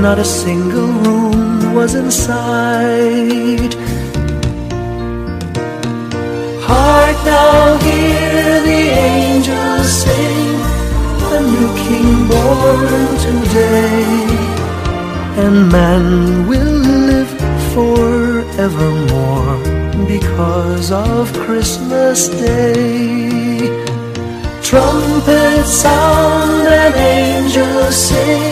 not a single room was in sight. Hark now, hear the angels sing, a new king born today, and man will live forevermore because of Christmas Day. Trumpets sound and angels sing.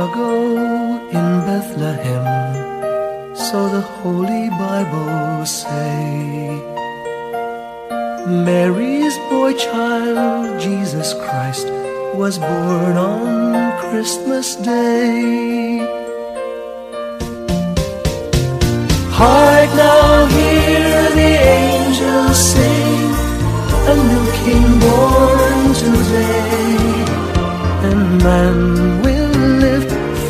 ago in Bethlehem, so the Holy Bible say. Mary's boy child, Jesus Christ, was born on Christmas Day. Hark now, hear the angels sing, a new king born today, and man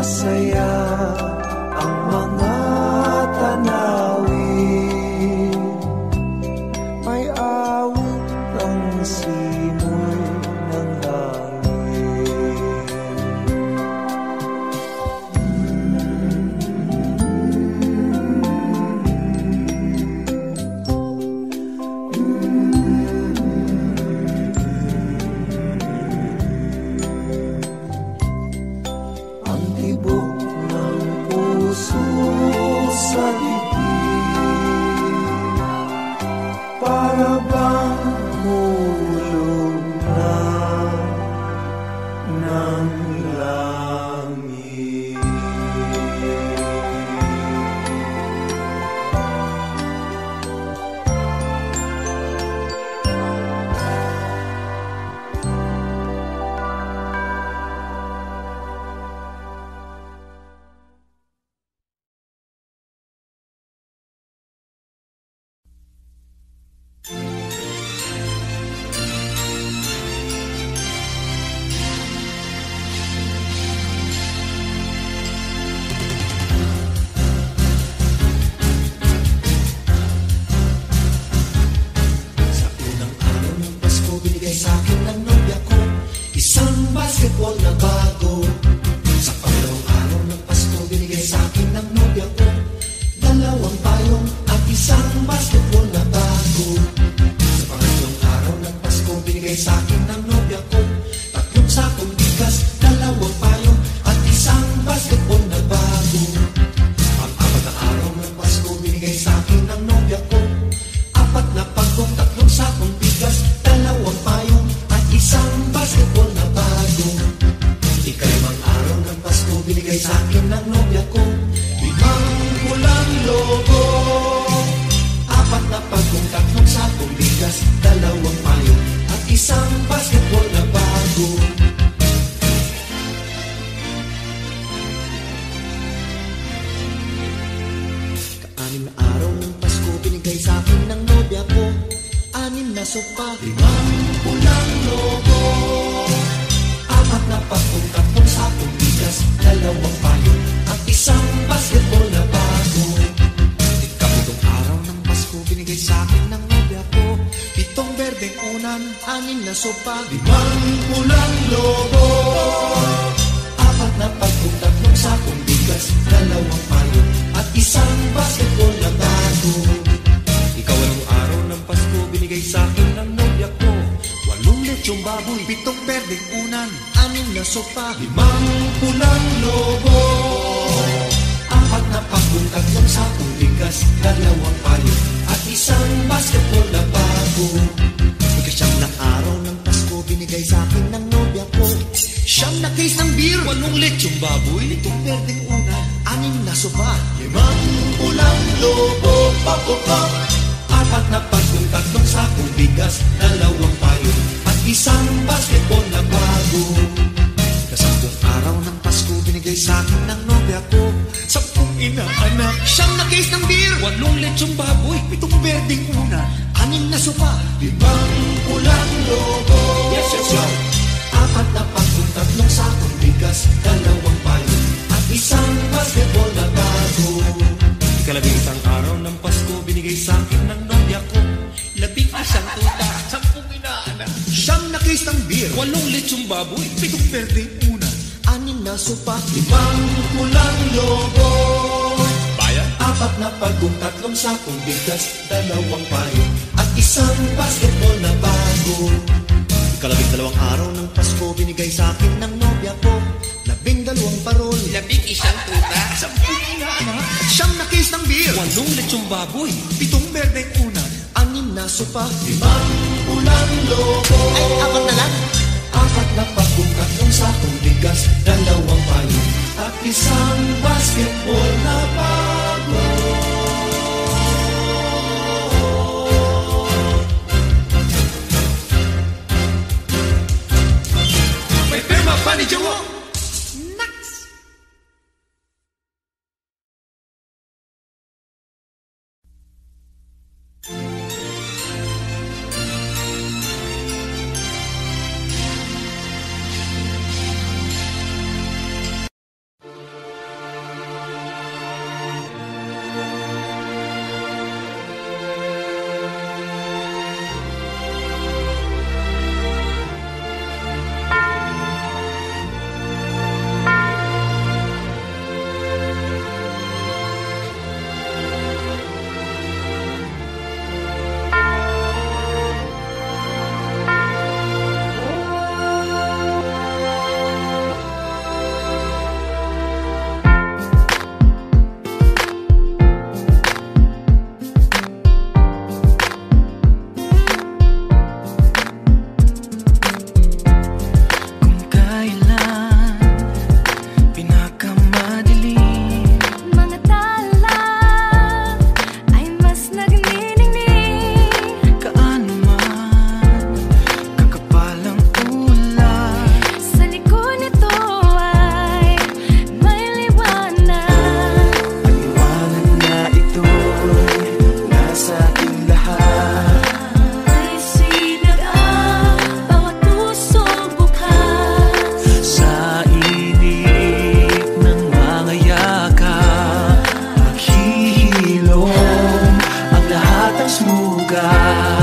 Masaya ensopado e Binigay sa akin ng nobya ko. Siyam na case ng beer Walong lechong baboy Itong berdeng una Anim na sopa. Limang pulang lobo Papupap Apat na pagkong tatlong sakong bigas Dalawang payo At isang basketball na bago. Kasampung araw ng Pasko Binigay sa akin ng nobya ko. Sampung inaanak Siyam na case ng beer Walong lechong baboy Pitong berdeng una Anim na sopa. Limang pulang logo Yes Apat na pagkong tatlong sakong bigas Dalawang payo At isang basketball na bago. Ikalabing isang araw ng Pasko Binigay sa akin ng nobya ko Labing isang tuta Sampung inaanak Siyam na case ng beer Walong lechong baboy Pitong berdeng una. Anim na sopa Limang pulang logo Bayan. Apat na pagkong tatlong sakong bigas Dalawang payo At isang basketball na bago Ikalabing dalawang araw ng Pasko Binigay sa akin ng nobya ko. Labing dalawang parol. Labing isang tuta. Sampung inaanak Siyam na case ng beer. Walong lechong baboy. Pitong berdeng una Anim na sopa. Limang ulang lobo Ay, apat na lang. Apat na pakong tatlong sakong bigas. Dalawang payo At isang basketball na bago 你救我。lugar.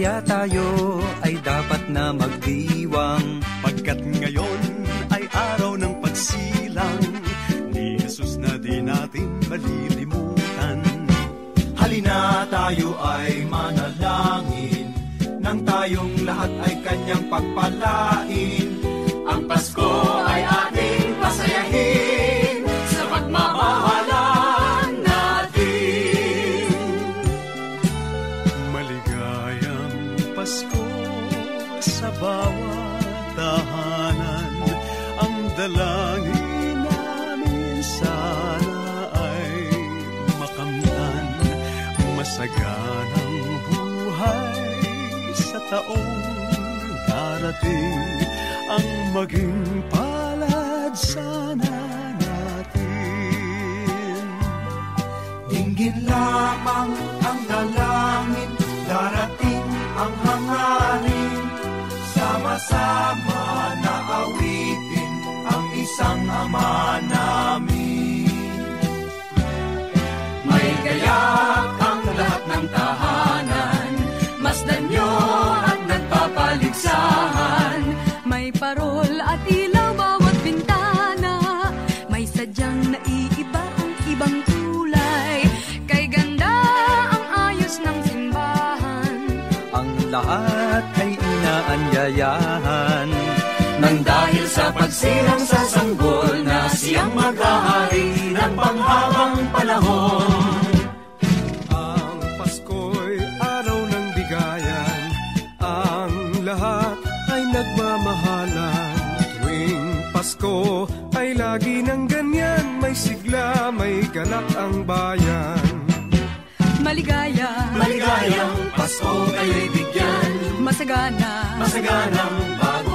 Kaya tayo ay dapat na magdiwang. Pagkat ngayon ay araw ng pagsilang Ni Jesus na di natin malilimutan. Halina tayo ay manalangin Nang tayong lahat ay kanyang pagpalain. Ang Pasko ay ating pasayahin taong darating Ang maging palad sana natin. Dinggin lamang ang dalangin Darating ang hangarin. Sama-sama na awitin Ang isang ama namin. May gayak ang lahat ng tahanan dahil sa sanggol na siyang maghahari ng panghabang panahon. Ang Pasko'y araw ng bigayan Ang lahat ay nagmamahalan. Tuwing Pasko ay lagi ng ganyan May sigla, may galak ang bayan. Maligaya, Maligayang Pasko kayo'y bigyan. masagana, Masaganang kamtan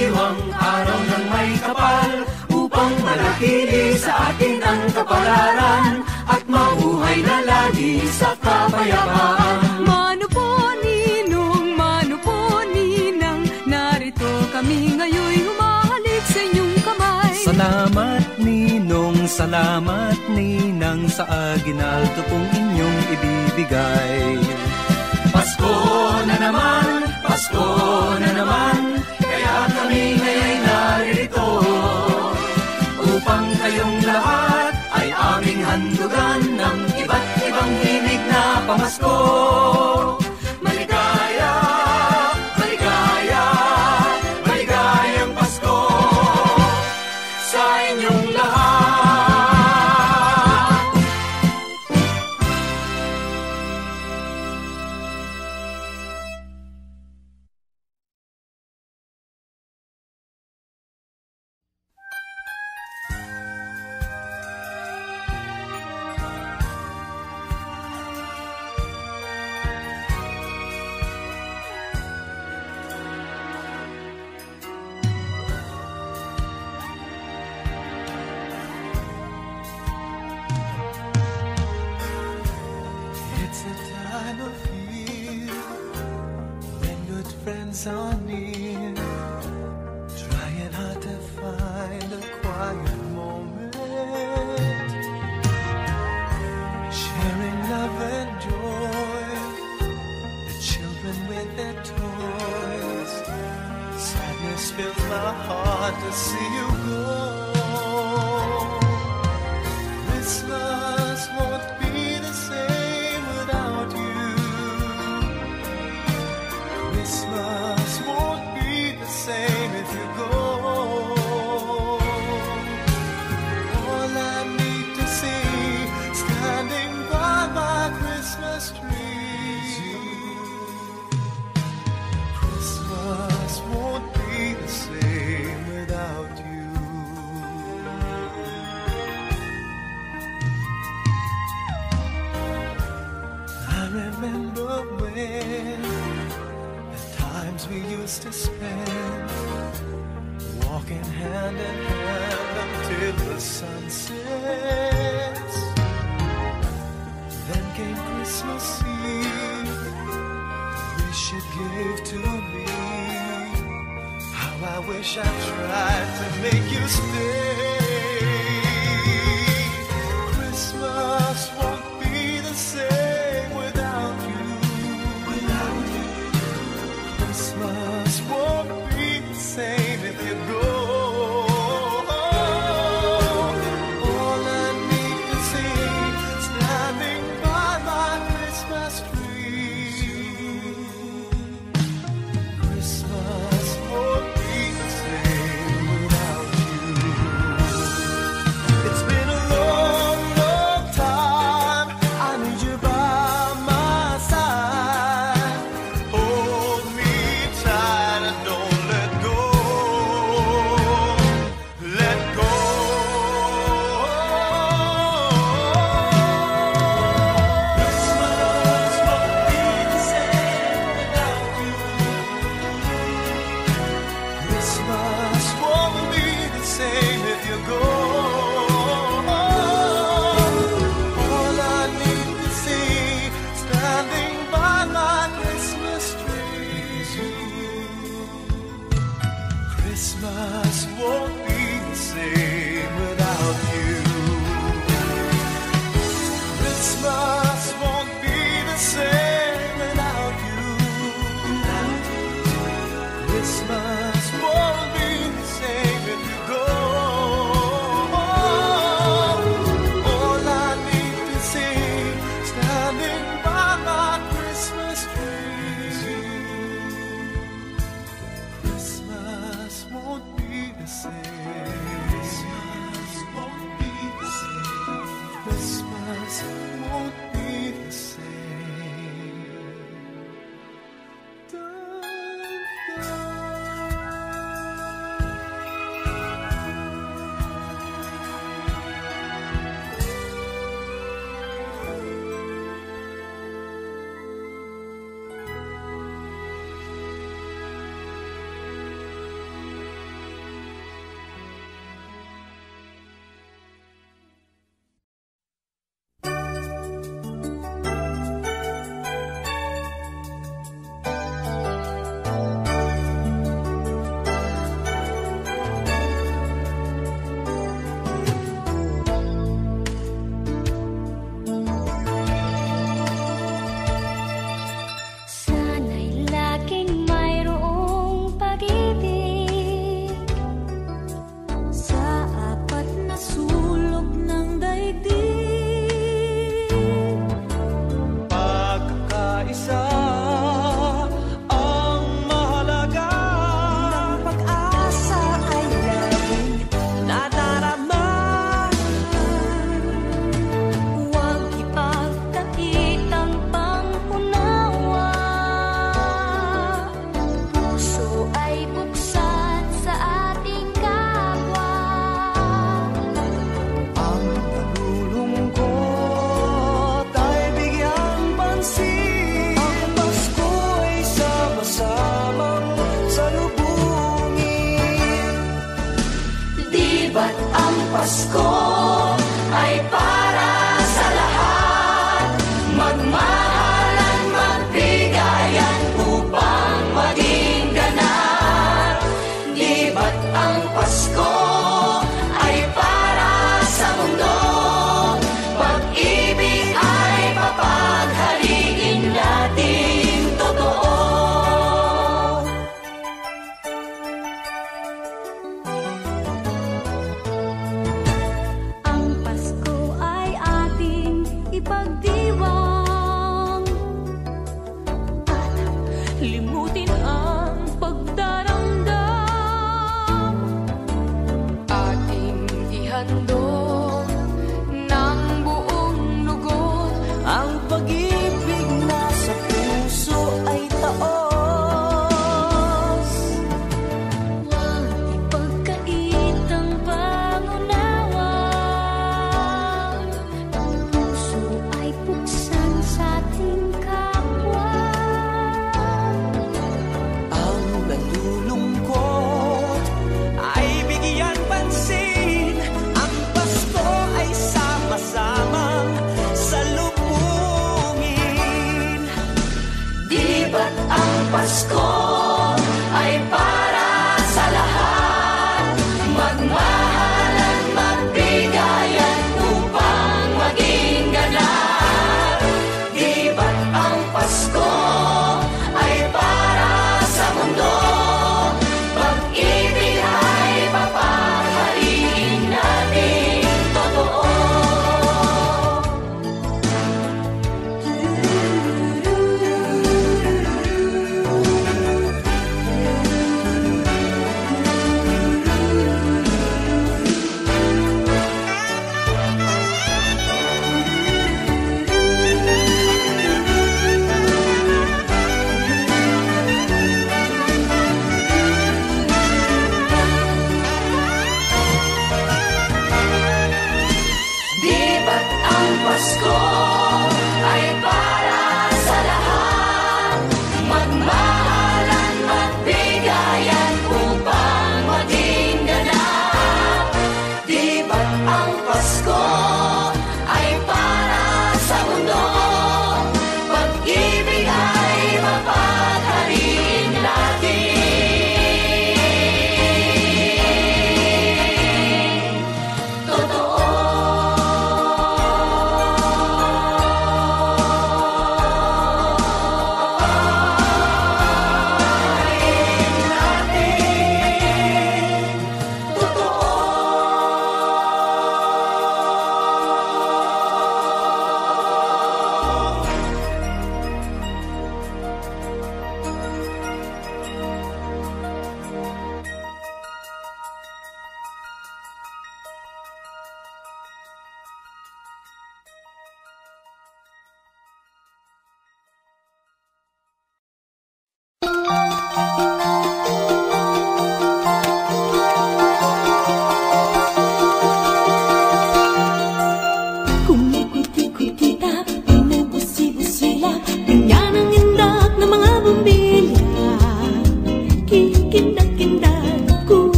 Ipagdiwang araw ng may kapal Upang manatili sa atin ang kapalaran At mabuhay na lagi sa kapayapaan. Mano po ninong, mano po ninang Narito kami ngayon humahalik sa inyong kamay. Salamat ninong, salamat ninang Sa aginaldo pong inyong ibibigay. Pasko na naman, Pasko na naman kayong lahat ay aming handugan Ng iba't ibang himig na pamasko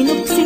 si no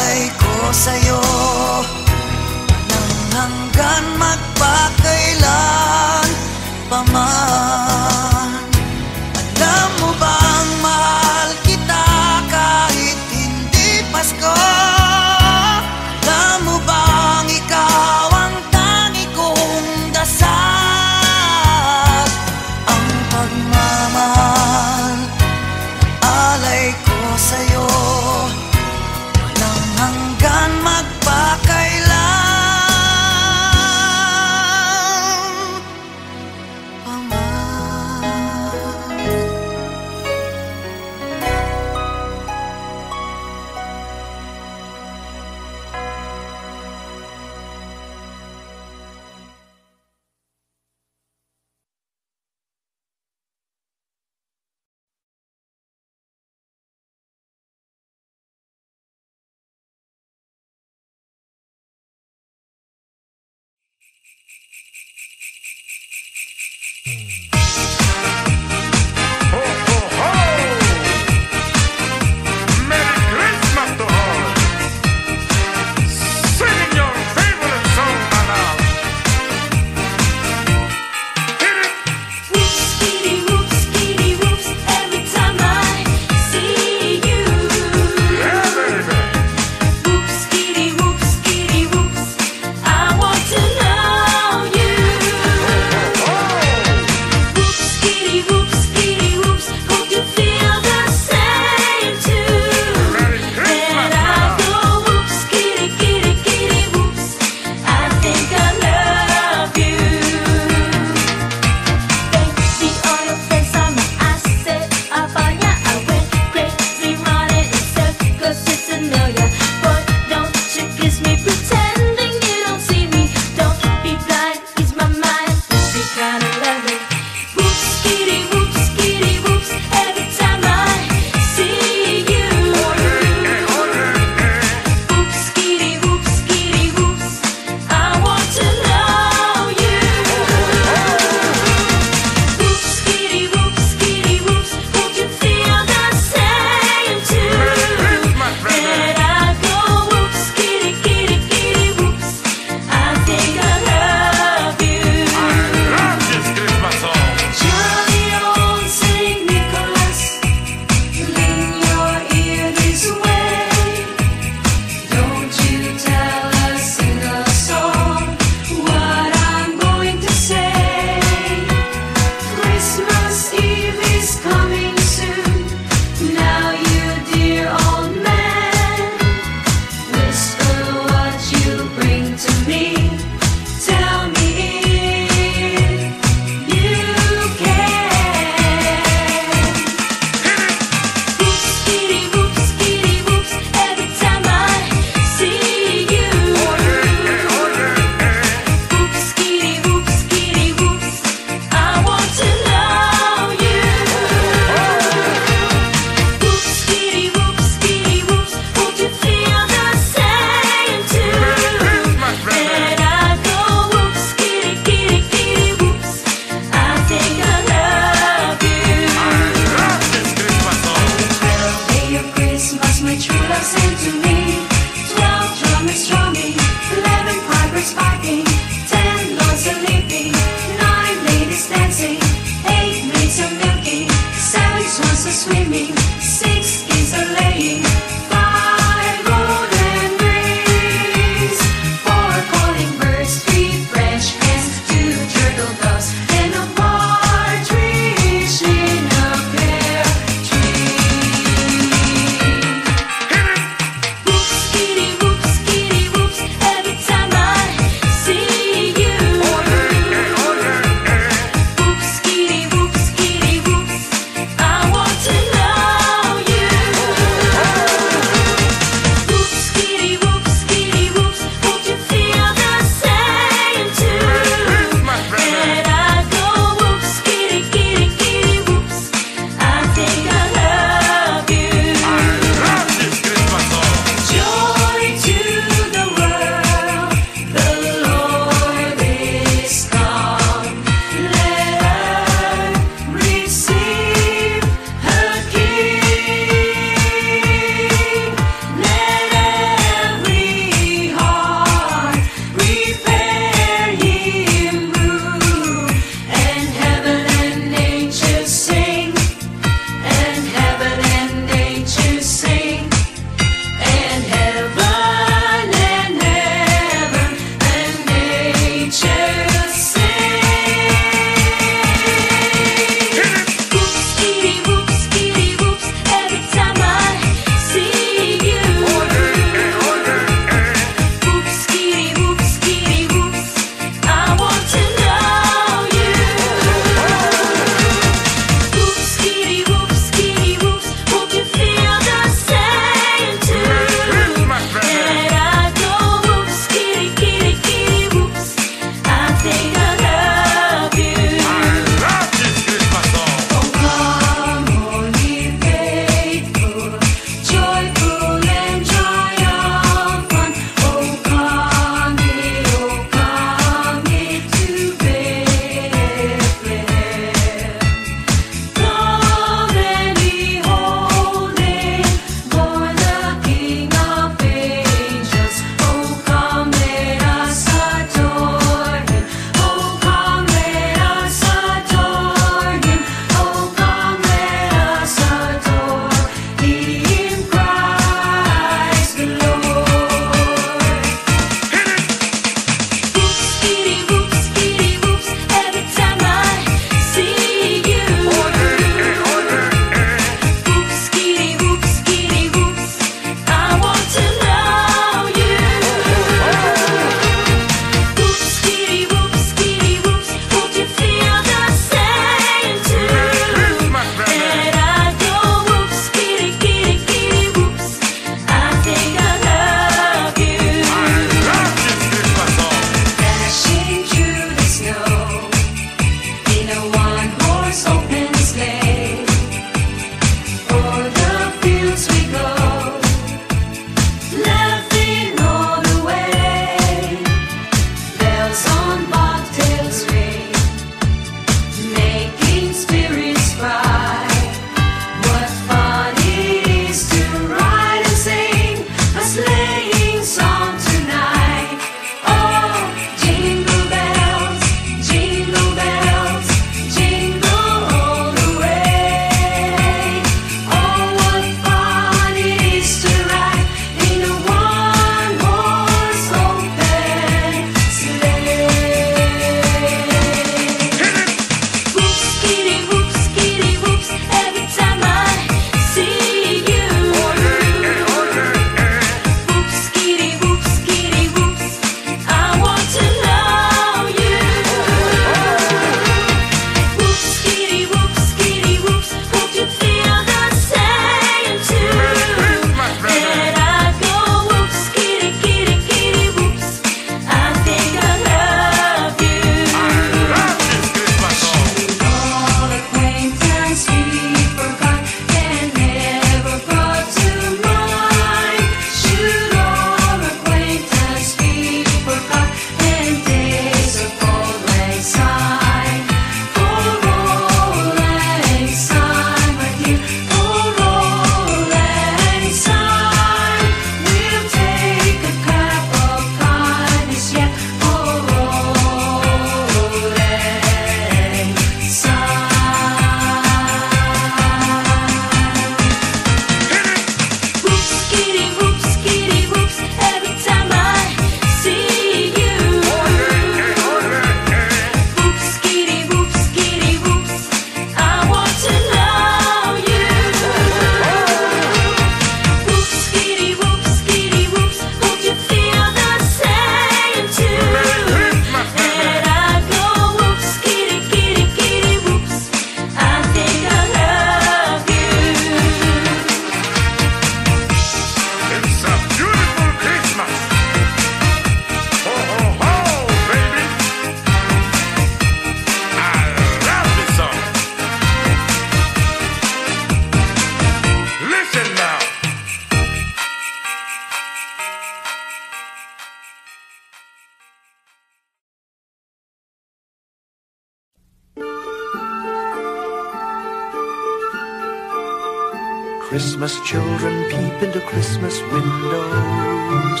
Christmas children peep into Christmas windows.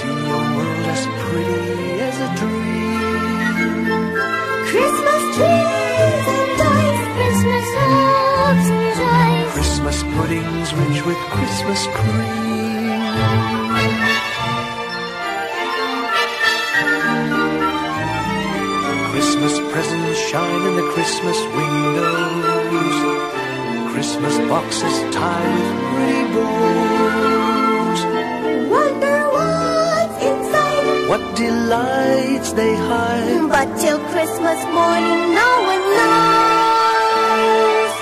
See a world as pretty as a dream. Christmas trees and lights, Christmas hopes and joys. Christmas puddings rich with Christmas cream. Christmas presents shine in the Christmas windows. Christmas boxes tied with pretty bows. Wonder what's inside. What delights they hide. But till Christmas morning, no one knows.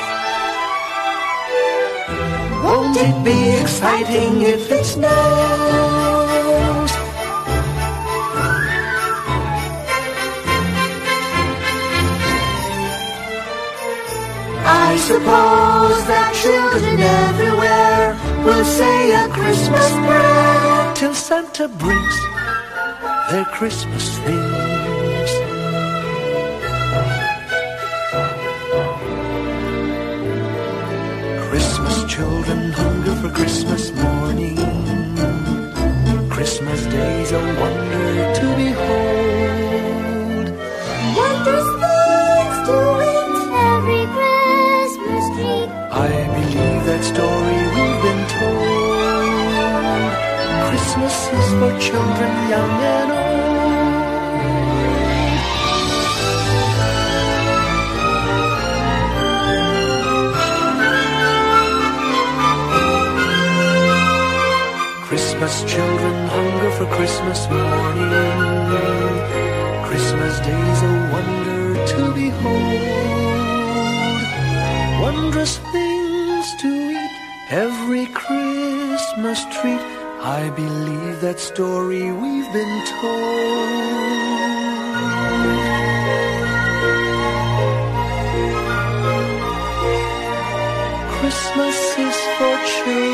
Won't it be exciting if it snows? Suppose that children everywhere will say a Christmas prayer till Santa brings their Christmas things. Christmas children hunger for Christmas morning. For children young and old. Christmas children hunger for Christmas morning. Christmas day's a wonder to behold. Wondrous things to eat, every Christmas treat. I believe that story we've been told. Christmas is for children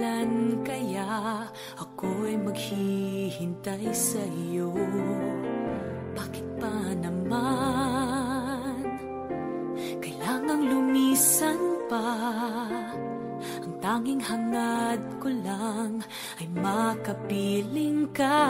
kailan kaya Ako'y maghihintay sa iyo Bakit pa naman? Kailangang lumisan pa. Ang tanging hangad ko lang Ay makapiling ka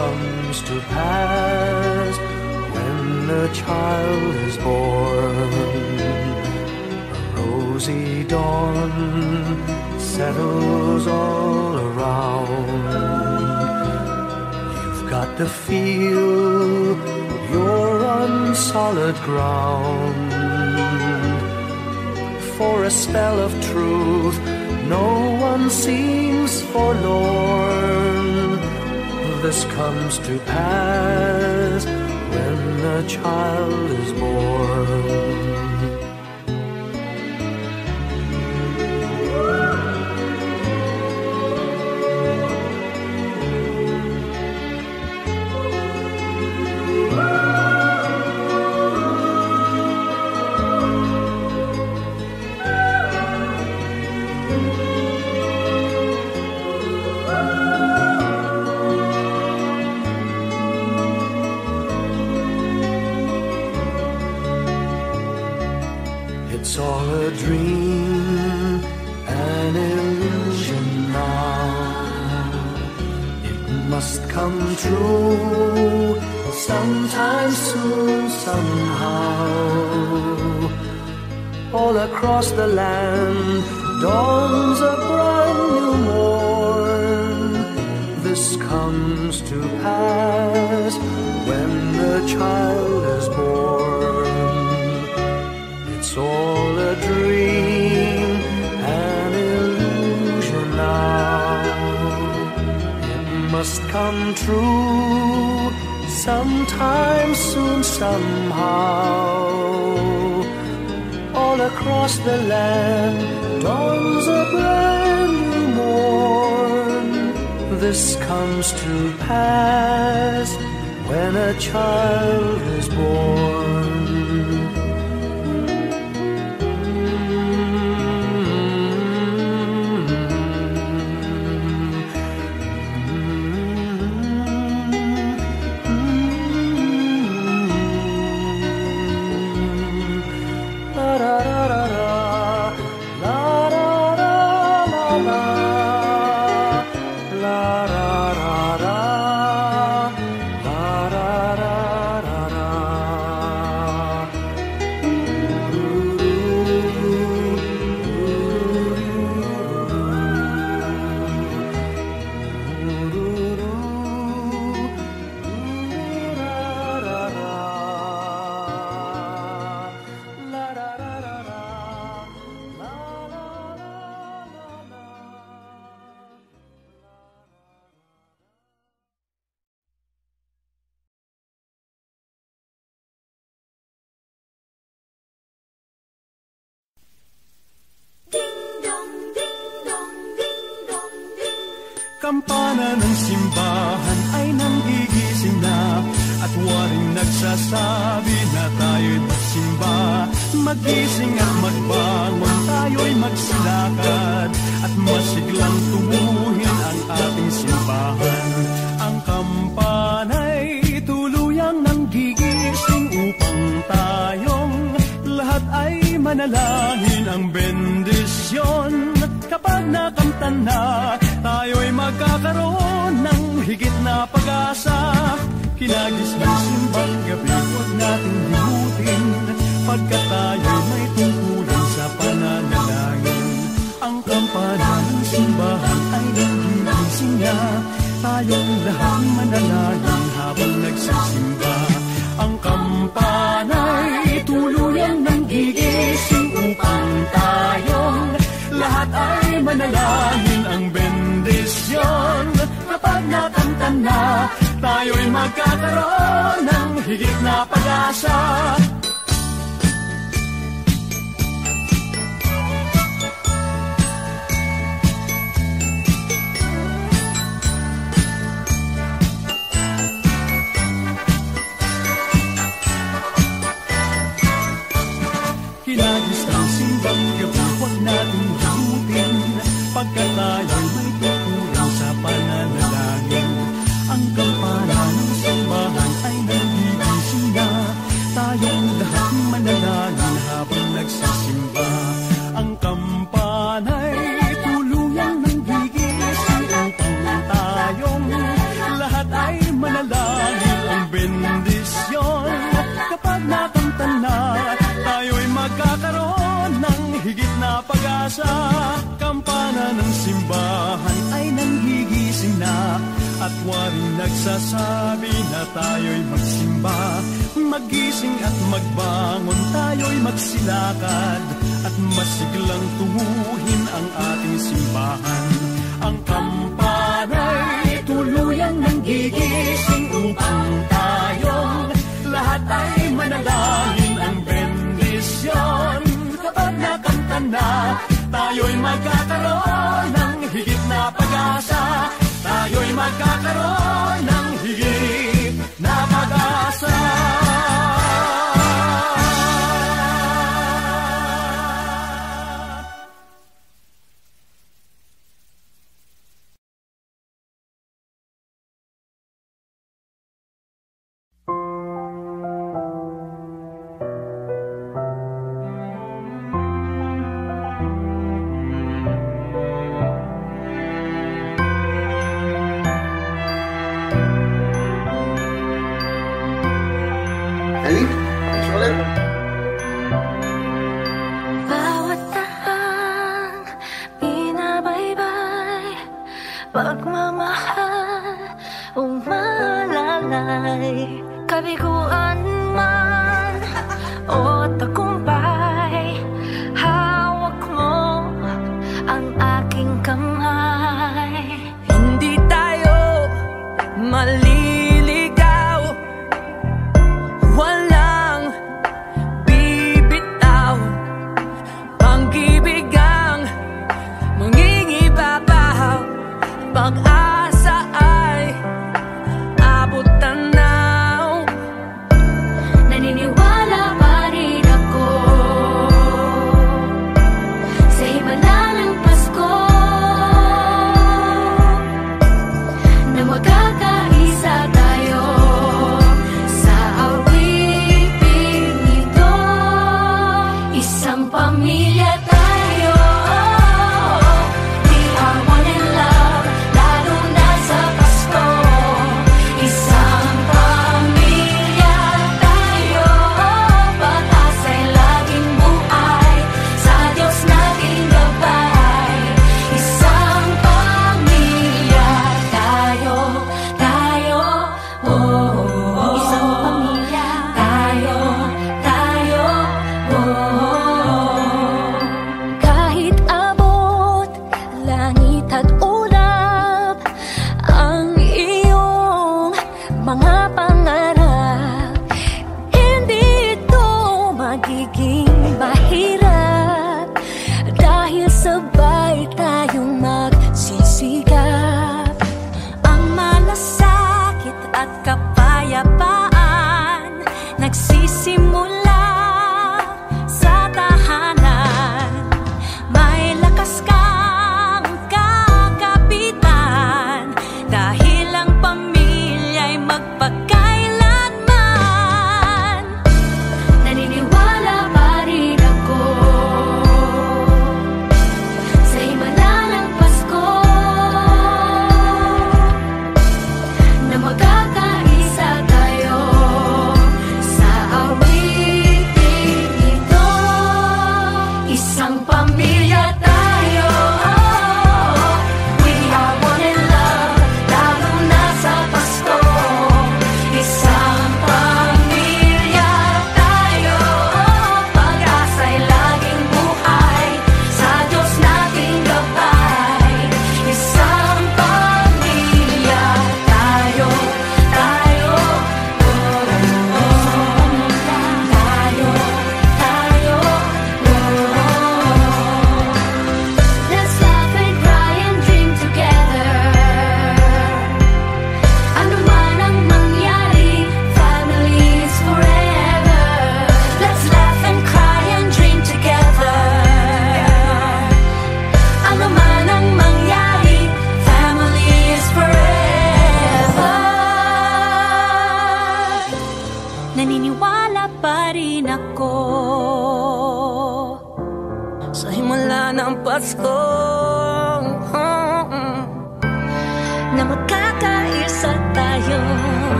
comes to pass when the child is born. A rosy dawn settles all around. You've got to feel you're on solid ground. For a spell of truth, no one seems forlorn this comes to pass when a child is born. simbahan. Ang kampana'y tuluyang nanggigising upang tayong lahat ay manalangin ang bendisyon. Kapag nakanta na, tayo'y magkakaroon ng higit na pag-asa. Tayo'y magkakaroon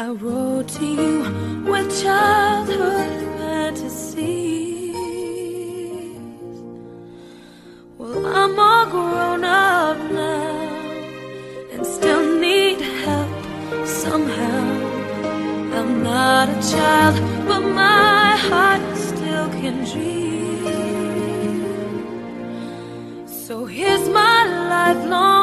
I wrote to you with childhood fantasies. Well, I'm all grown up now and still need help somehow. I'm not a child, but my heart still can dream. So here's my lifelong.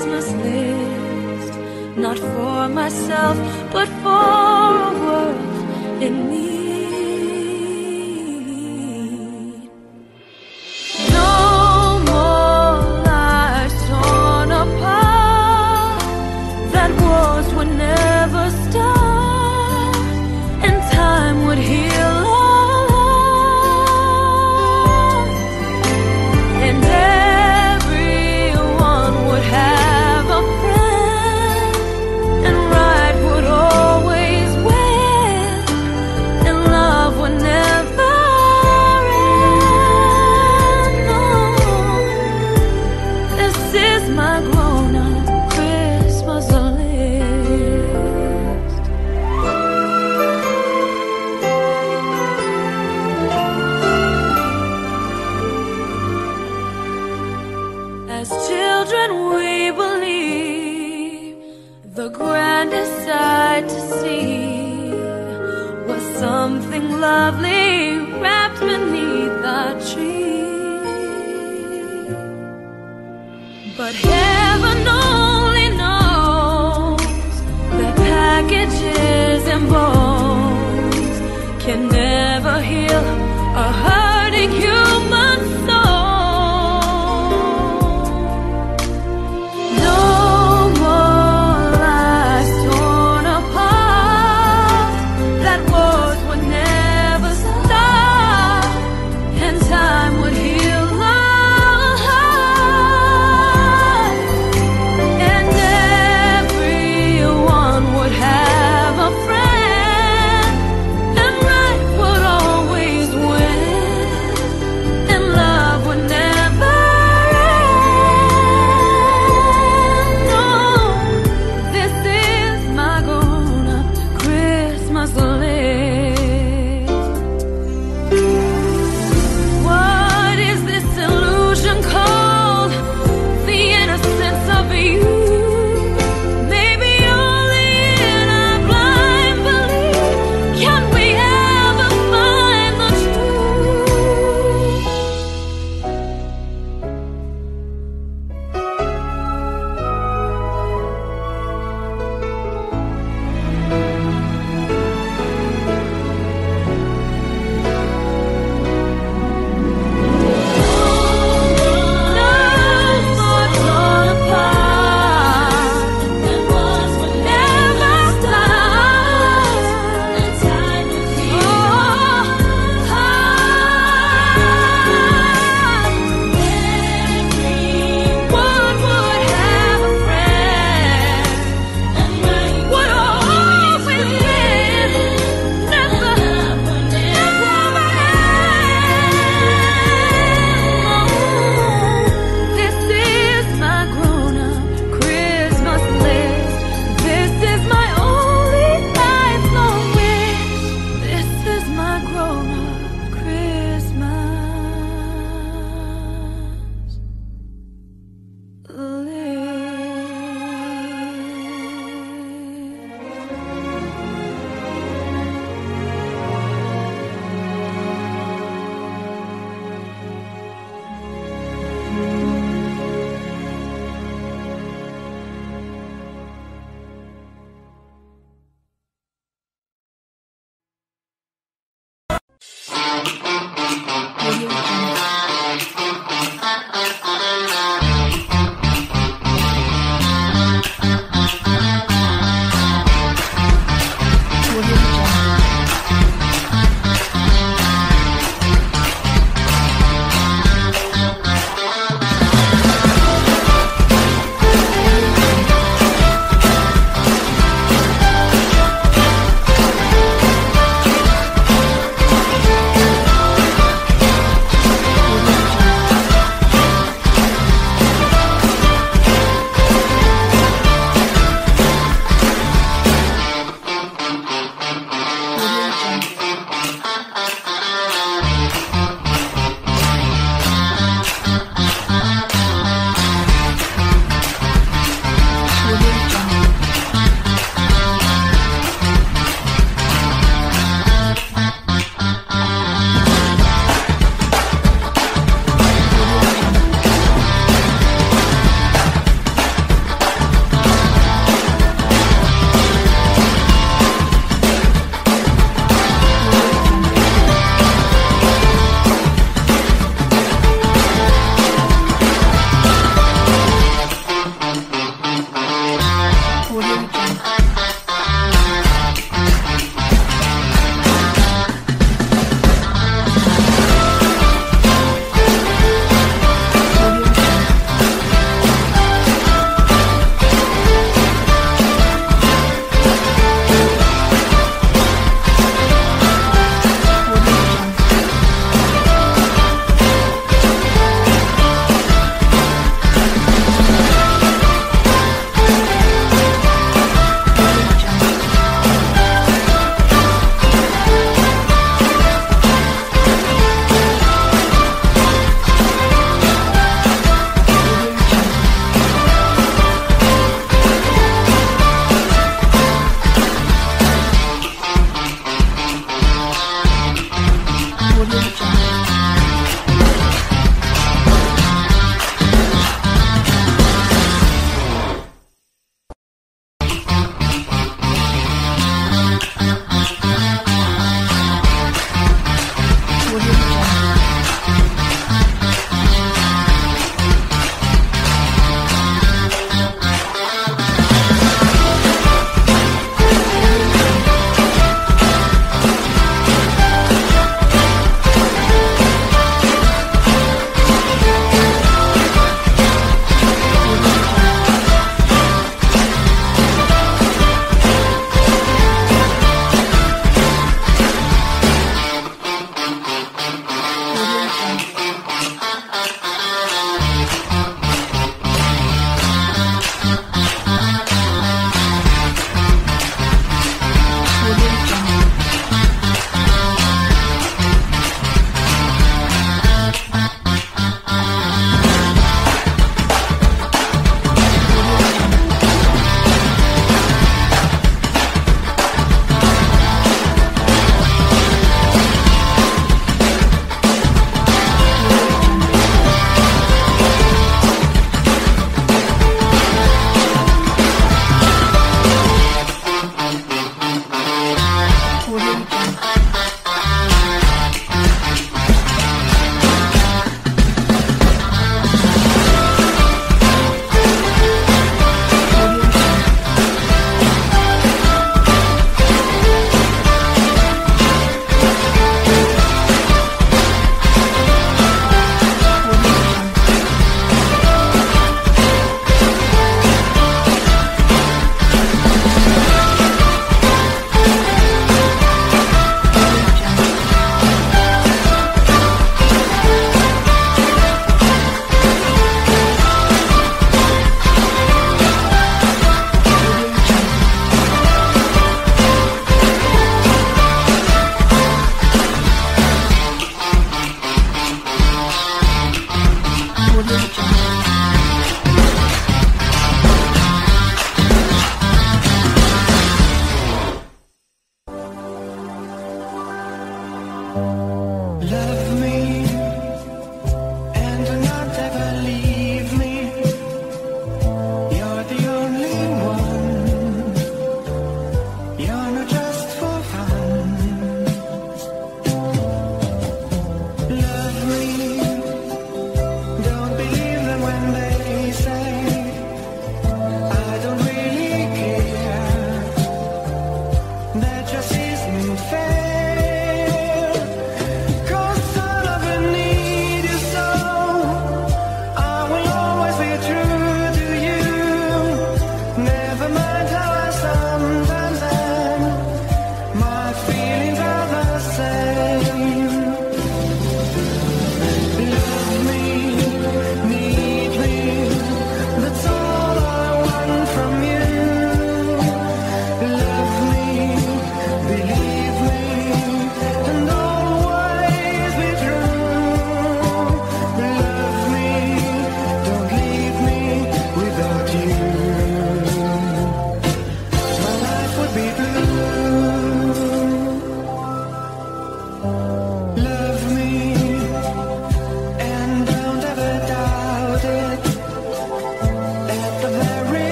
Christmas list, not for myself, but for a world in need.